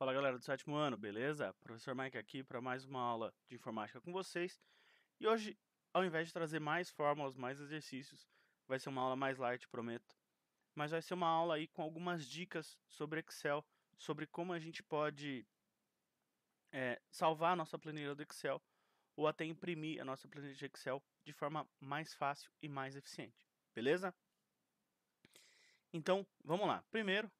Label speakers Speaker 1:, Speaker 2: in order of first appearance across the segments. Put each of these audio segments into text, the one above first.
Speaker 1: Fala galera do sétimo ano, beleza? Professor Mike aqui para mais uma aula de informática com vocês. E hoje, ao invés de trazer mais fórmulas, mais exercícios, vai ser uma aula mais light, prometo. Mas vai ser uma aula aí com algumas dicas sobre Excel, sobre como a gente pode é, salvar a nossa planilha do Excel ou até imprimir a nossa planilha de Excel de forma mais fácil e mais eficiente, beleza? Então, vamos lá. Primeiro,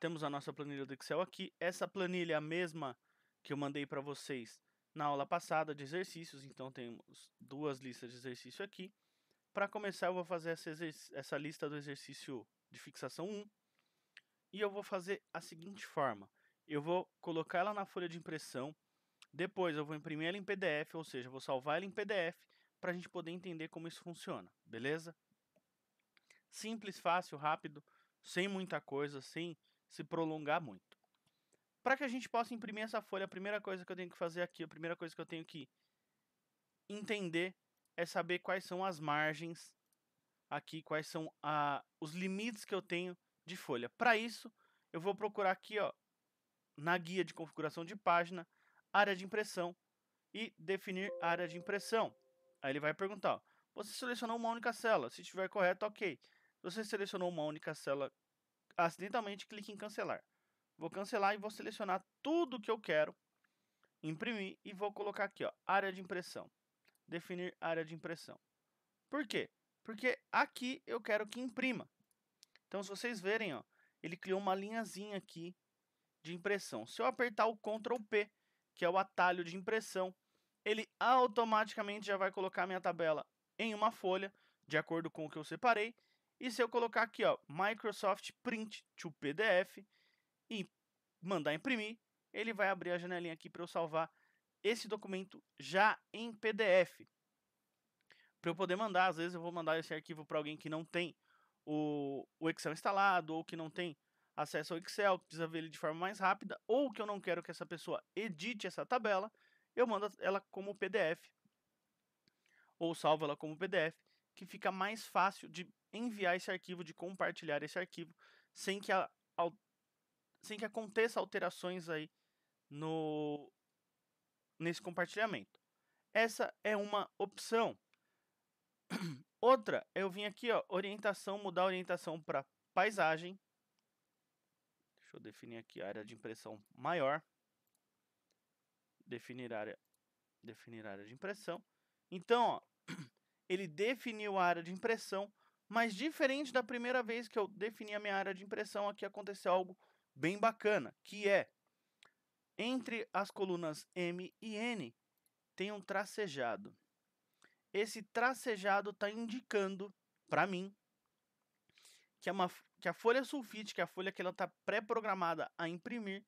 Speaker 1: temos a nossa planilha do Excel aqui. Essa planilha é a mesma que eu mandei para vocês na aula passada de exercícios, então temos duas listas de exercício aqui. Para começar, eu vou fazer essa, essa lista do exercício de fixação 1 e eu vou fazer a seguinte forma. Eu vou colocar ela na folha de impressão, depois eu vou imprimir ela em PDF, ou seja, vou salvar ela em PDF para a gente poder entender como isso funciona, beleza? Simples, fácil, rápido, sem muita coisa, sem se prolongar muito. Para que a gente possa imprimir essa folha, a primeira coisa que eu tenho que fazer aqui, a primeira coisa que eu tenho que entender é saber quais são as margens aqui, quais são a, os limites que eu tenho de folha. Para isso, eu vou procurar aqui, ó, na guia de configuração de página, área de impressão e definir área de impressão. Aí ele vai perguntar, ó, você selecionou uma única célula, se estiver correto, ok. Você selecionou uma única célula acidentalmente clique em cancelar. Vou cancelar e vou selecionar tudo que eu quero imprimir e vou colocar aqui, ó, área de impressão. Definir área de impressão. Por quê? Porque aqui eu quero que imprima. Então, se vocês verem, ó, ele criou uma linhazinha aqui de impressão. Se eu apertar o Ctrl P, que é o atalho de impressão, ele automaticamente já vai colocar minha tabela em uma folha, de acordo com o que eu separei, e se eu colocar aqui, ó, Microsoft Print to PDF e mandar imprimir, ele vai abrir a janelinha aqui para eu salvar esse documento já em PDF. Para eu poder mandar, às vezes eu vou mandar esse arquivo para alguém que não tem o, o Excel instalado ou que não tem acesso ao Excel, que precisa ver ele de forma mais rápida, ou que eu não quero que essa pessoa edite essa tabela, eu mando ela como PDF ou salvo ela como PDF, que fica mais fácil de enviar esse arquivo, de compartilhar esse arquivo, sem que, a, ao, sem que aconteça alterações aí no, nesse compartilhamento. Essa é uma opção. Outra, eu vim aqui, ó, orientação, mudar a orientação para paisagem. Deixa eu definir aqui a área de impressão maior. Definir área, definir área de impressão. Então, ó, ele definiu a área de impressão, mas diferente da primeira vez que eu defini a minha área de impressão, aqui aconteceu algo bem bacana, que é entre as colunas M e N tem um tracejado. Esse tracejado está indicando para mim que, é uma, que a folha sulfite, que é a folha que ela está pré-programada a imprimir,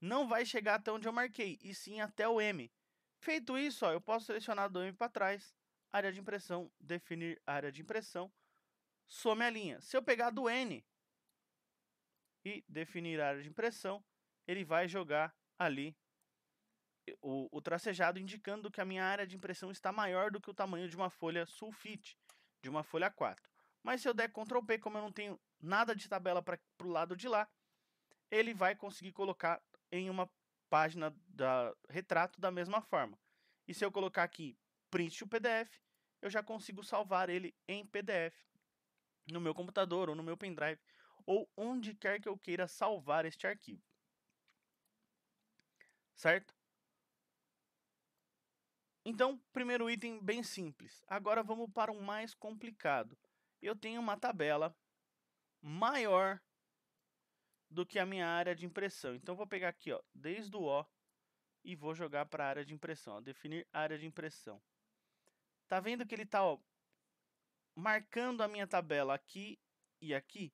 Speaker 1: não vai chegar até onde eu marquei, e sim até o M. Feito isso, ó, eu posso selecionar do M para trás, área de impressão, definir área de impressão, some a linha. Se eu pegar do N e definir a área de impressão, ele vai jogar ali o, o, tracejado indicando que a minha área de impressão está maior do que o tamanho de uma folha sulfite, de uma folha 4. Mas se eu der Ctrl P, como eu não tenho nada de tabela para o lado de lá, ele vai conseguir colocar em uma página da retrato da mesma forma. E se eu colocar aqui print o PDF, eu já consigo salvar ele em PDF no meu computador ou no meu pendrive ou onde quer que eu queira salvar este arquivo. Certo? Então, primeiro item bem simples. Agora vamos para um mais complicado. Eu tenho uma tabela maior do que a minha área de impressão. Então, vou pegar aqui, ó, desde o O e vou jogar para a área de impressão. Ó, definir área de impressão. Tá vendo que ele está marcando a minha tabela aqui e aqui?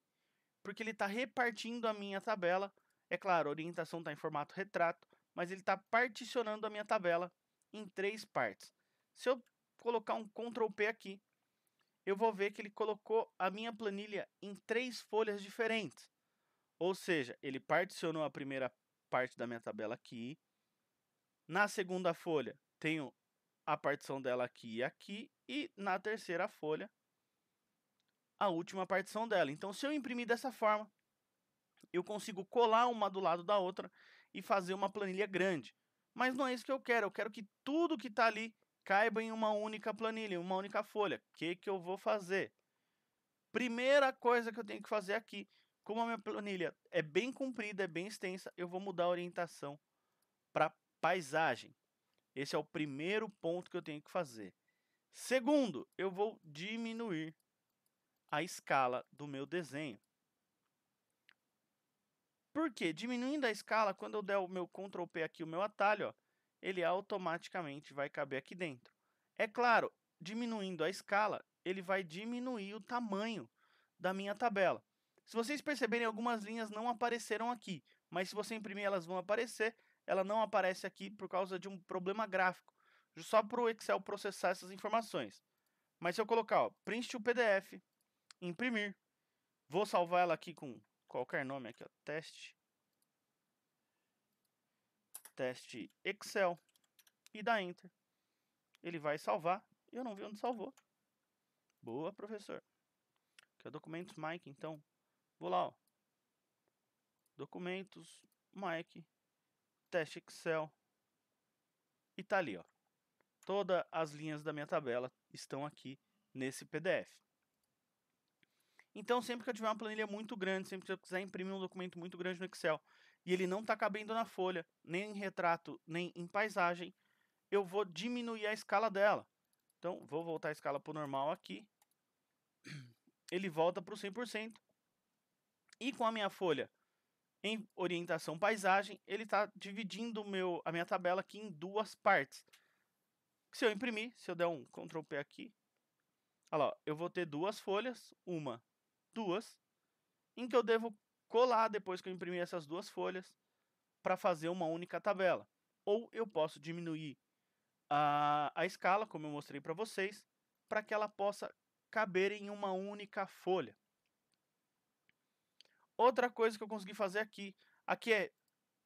Speaker 1: Porque ele está repartindo a minha tabela. É claro, a orientação está em formato retrato, mas ele está particionando a minha tabela em três partes. Se eu colocar um Ctrl P aqui, eu vou ver que ele colocou a minha planilha em três folhas diferentes. Ou seja, ele particionou a primeira parte da minha tabela aqui. Na segunda folha, tenho a partição dela aqui e aqui. E na terceira folha, a última partição dela. Então, se eu imprimir dessa forma, eu consigo colar uma do lado da outra e fazer uma planilha grande. Mas não é isso que eu quero, eu quero que tudo que está ali caiba em uma única planilha, em uma única folha. O que, que eu vou fazer? Primeira coisa que eu tenho que fazer aqui, como a minha planilha é bem comprida, é bem extensa, eu vou mudar a orientação para paisagem. Esse é o primeiro ponto que eu tenho que fazer. Segundo, eu vou diminuir a escala do meu desenho. Por quê? Diminuindo a escala, quando eu der o meu Ctrl P aqui, o meu atalho, ó, ele automaticamente vai caber aqui dentro. É claro, diminuindo a escala, ele vai diminuir o tamanho da minha tabela. Se vocês perceberem, algumas linhas não apareceram aqui, mas se você imprimir, elas vão aparecer. Ela não aparece aqui por causa de um problema gráfico, só para o Excel processar essas informações. Mas se eu colocar, ó, print to PDF, imprimir, vou salvar ela aqui com qualquer nome aqui, ó, teste, teste Excel e dá Enter. Ele vai salvar eu não vi onde salvou. Boa, professor. Aqui é documentos Mike, então vou lá, ó. Documentos Mike, teste Excel e tá ali, ó. Todas as linhas da minha tabela estão aqui nesse PDF. Então, sempre que eu tiver uma planilha muito grande, sempre que eu quiser imprimir um documento muito grande no Excel e ele não está cabendo na folha, nem em retrato, nem em paisagem, eu vou diminuir a escala dela. Então, vou voltar a escala para o normal aqui. Ele volta para o 100%. E com a minha folha em orientação paisagem, ele está dividindo meu, a minha tabela aqui em duas partes. Se eu imprimir, se eu der um Ctrl P aqui, olha lá, eu vou ter duas folhas, uma, duas, em que eu devo colar depois que eu imprimir essas duas folhas para fazer uma única tabela. Ou eu posso diminuir a, a escala, como eu mostrei para vocês, para que ela possa caber em uma única folha. Outra coisa que eu consegui fazer aqui, aqui é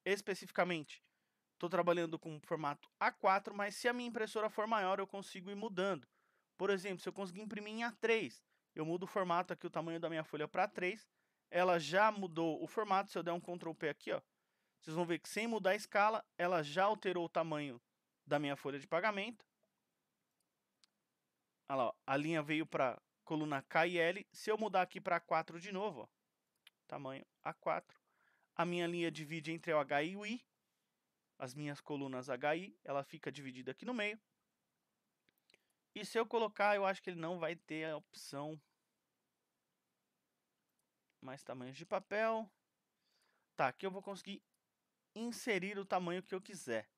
Speaker 1: especificamente, estou trabalhando com formato A4, mas se a minha impressora for maior, eu consigo ir mudando. Por exemplo, se eu conseguir imprimir em A3, eu mudo o formato aqui, o tamanho da minha folha para 3, ela já mudou o formato, se eu der um Ctrl P aqui, ó, vocês vão ver que sem mudar a escala, ela já alterou o tamanho da minha folha de pagamento. Olha lá, ó, a linha veio para coluna K e L. Se eu mudar aqui para A4 de novo, ó, tamanho A4, a minha linha divide entre o H e o I. As minhas colunas H e I, ela fica dividida aqui no meio. E se eu colocar, eu acho que ele não vai ter a opção mais tamanhos de papel. Tá, aqui eu vou conseguir inserir o tamanho que eu quiser.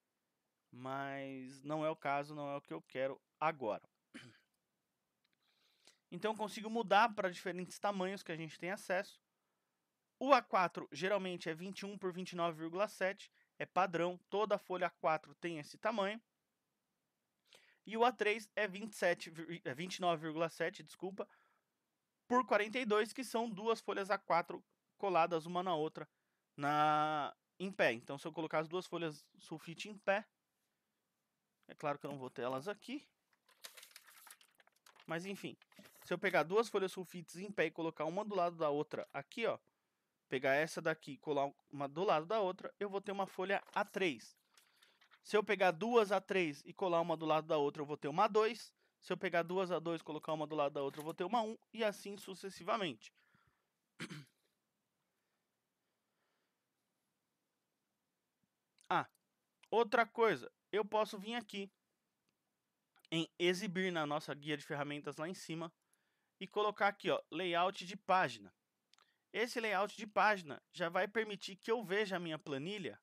Speaker 1: Mas não é o caso, não é o que eu quero agora. Então eu consigo mudar para diferentes tamanhos que a gente tem acesso. O A4 geralmente é 21 por 29,7, é padrão, toda folha A4 tem esse tamanho. E o A3 é 27, é 29,7, desculpa, por 42, que são duas folhas A4 coladas uma na outra na em pé. Então, se eu colocar as duas folhas sulfite em pé, é claro que eu não vou ter elas aqui. Mas enfim, se eu pegar duas folhas sulfites em pé e colocar uma do lado da outra aqui, ó, pegar essa daqui e colar uma do lado da outra, eu vou ter uma folha A3. Se eu pegar duas A3 e colar uma do lado da outra, eu vou ter uma A2. Se eu pegar duas A2 e colocar uma do lado da outra, eu vou ter uma 1 e assim sucessivamente. Ah, outra coisa, eu posso vir aqui em exibir na nossa guia de ferramentas lá em cima e colocar aqui, ó, layout de página. Esse layout de página já vai permitir que eu veja a minha planilha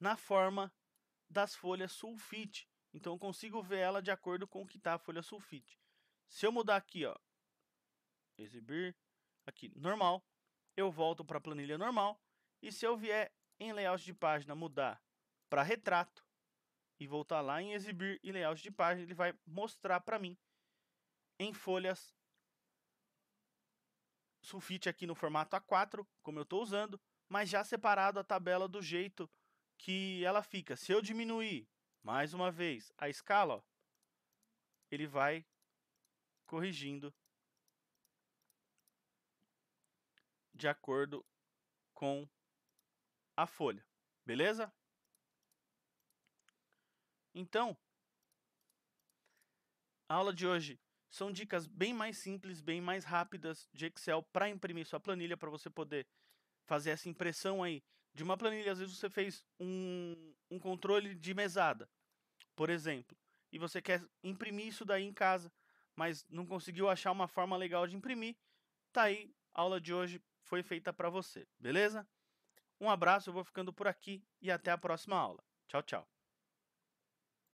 Speaker 1: na forma das folhas sulfite. Então eu consigo ver ela de acordo com o que está a folha sulfite. Se eu mudar aqui, ó, exibir, aqui, normal, eu volto para a planilha normal. E se eu vier em layout de página mudar para retrato e voltar lá em exibir e layout de página, ele vai mostrar para mim em folhas sulfite aqui no formato A4, como eu estou usando, mas já separado a tabela do jeito que ela fica. Se eu diminuir mais uma vez a escala, ó, ele vai corrigindo de acordo com a folha, beleza? Então, a aula de hoje são dicas bem mais simples, bem mais rápidas de Excel para imprimir sua planilha, para você poder fazer essa impressão aí de uma planilha. Às vezes você fez um, um controle de mesada, por exemplo, e você quer imprimir isso daí em casa, mas não conseguiu achar uma forma legal de imprimir, tá aí, a aula de hoje foi feita para você, beleza? Um abraço, eu vou ficando por aqui e até a próxima aula. Tchau, tchau.